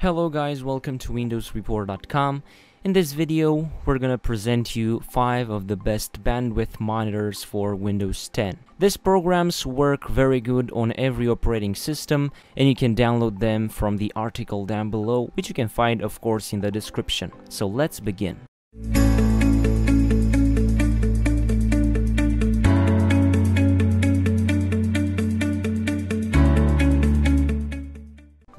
Hello guys, welcome to windowsreport.com. In this video, we're gonna present you 5 of the best bandwidth monitors for Windows 10. These programs work very good on every operating system and you can download them from the article down below, which you can find of course in the description. So let's begin.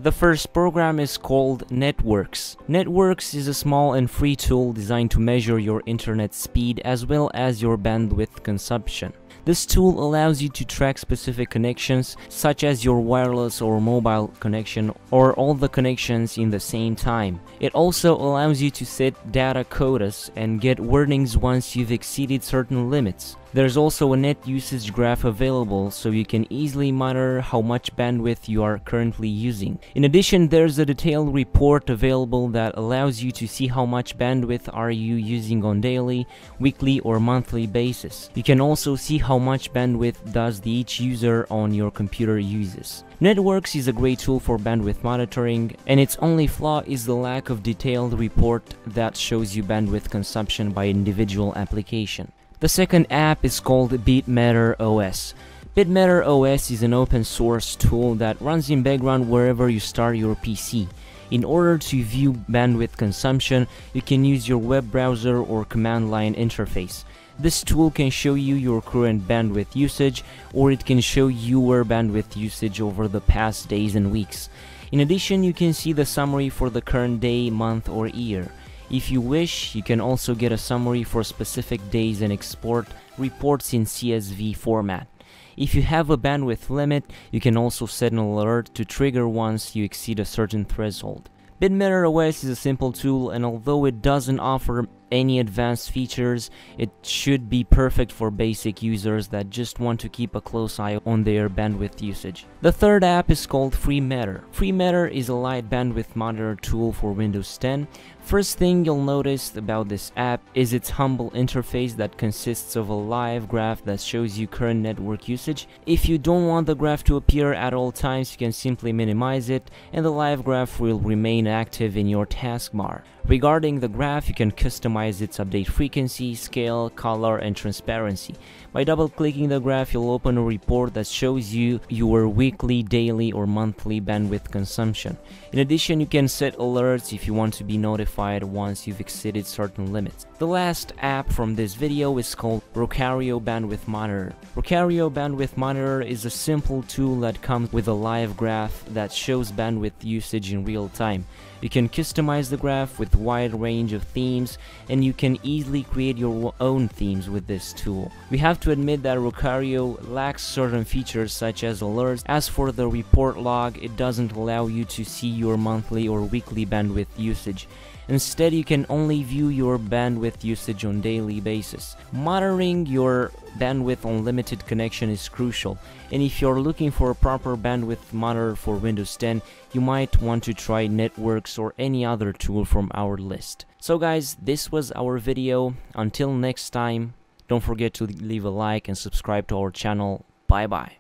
The first program is called NetWorx. NetWorx is a small and free tool designed to measure your internet speed as well as your bandwidth consumption. This tool allows you to track specific connections such as your wireless or mobile connection or all the connections in the same time. It also allows you to set data quotas and get warnings once you've exceeded certain limits. There's also a net usage graph available so you can easily monitor how much bandwidth you are currently using. In addition, there's a detailed report available that allows you to see how much bandwidth are you using on daily, weekly or monthly basis. You can also see how much bandwidth does the each user on your computer uses. NetWorx is a great tool for bandwidth monitoring and its only flaw is the lack of detailed report that shows you bandwidth consumption by individual application. The second app is called BitMeter OS. BitMeter OS is an open source tool that runs in background wherever you start your PC. In order to view bandwidth consumption, you can use your web browser or command line interface. This tool can show you your current bandwidth usage or it can show you your bandwidth usage over the past days and weeks. In addition, you can see the summary for the current day, month or year. If you wish, you can also get a summary for specific days and export reports in CSV format. If you have a bandwidth limit, you can also set an alert to trigger once you exceed a certain threshold. BitMeter OS is a simple tool and although it doesn't offer any advanced features, it should be perfect for basic users that just want to keep a close eye on their bandwidth usage. The third app is called FreeMeter. FreeMeter is a light bandwidth monitor tool for Windows 10. First thing you'll notice about this app is its humble interface that consists of a live graph that shows you current network usage. If you don't want the graph to appear at all times, you can simply minimize it and the live graph will remain active in your taskbar. Regarding the graph, you can customize its update frequency, scale, color, and transparency. By double-clicking the graph, you'll open a report that shows you your weekly, daily, or monthly bandwidth consumption. In addition, you can set alerts if you want to be notified once you've exceeded certain limits. The last app from this video is called Rokario Bandwidth Monitor. Rokario Bandwidth Monitor is a simple tool that comes with a live graph that shows bandwidth usage in real time. You can customize the graph with wide range of themes and you can easily create your own themes with this tool. We have to admit that Rokario lacks certain features such as alerts. As for the report log, it doesn't allow you to see your monthly or weekly bandwidth usage. Instead, you can only view your bandwidth usage on daily basis. Monitoring your bandwidth on limited connection is crucial, and if you're looking for a proper bandwidth monitor for Windows 10, you might want to try NetWorx or any other tool from our list. So guys, this was our video. Until next time, don't forget to leave a like and subscribe to our channel. Bye bye.